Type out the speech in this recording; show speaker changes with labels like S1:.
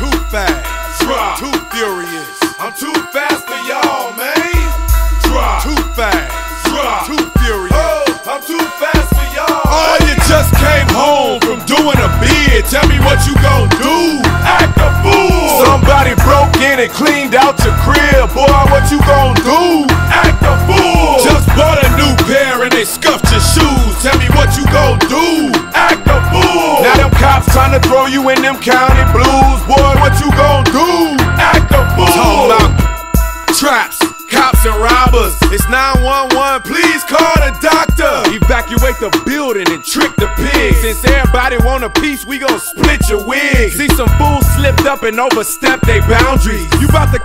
S1: too fast. Drop. Too furious.
S2: I'm too fast for y'all, man. Drop. Too
S1: fast. Drop. Too furious. Oh,
S2: I'm too fast for y'all. Oh, you just came home from doing a bid. Tell me what you gon' do.
S1: Act a fool.
S2: Somebody broke in and cleaned out your crib. Boy, what you gon' do? Act
S1: a fool. Just
S2: bought a new pair and they scuffed your shoes. Tell me what you gon' do.
S1: Act a fool. Now them
S2: cops trying to throw you in them county blues, boy. Traps, cops and robbers. It's 911, please call the doctor. Evacuate the building and trick the pigs. Since everybody want a piece, we gon' split your wig. See some fools slipped up and overstepped their boundaries. You bout to